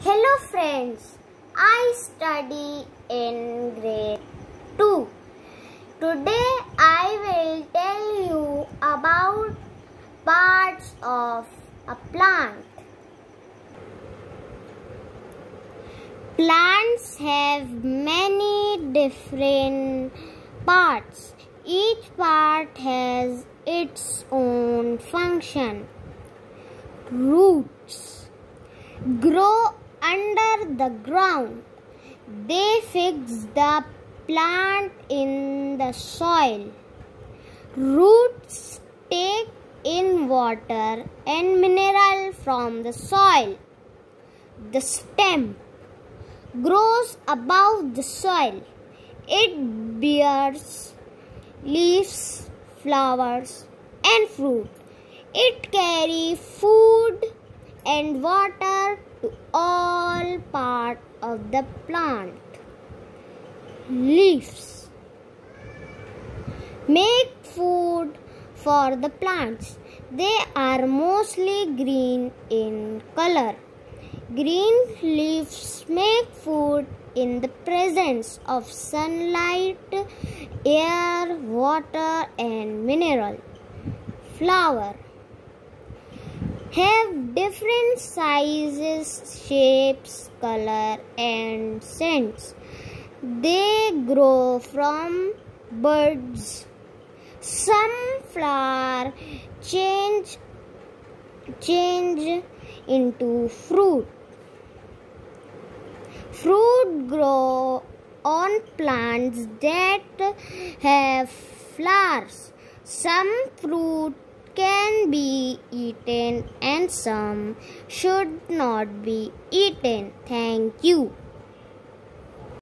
Hello friends, I study in grade 2. Today I will tell you about parts of a plant. Plants have many different parts. Each part has its own function. Roots grow the ground. They fix the plant in the soil. Roots take in water and mineral from the soil. The stem grows above the soil. It bears leaves, flowers, and fruit. It carries food and water to all part of the plant. Leaves make food for the plants. They are mostly green in color. Green leaves make food in the presence of sunlight, air, water, and mineral. Flower have different sizes, shapes, color, and scents. They grow from buds. Some flower change change into fruit. Fruit grow on plants that have flowers. Some fruit can be eaten and some should not be eaten. Thank you.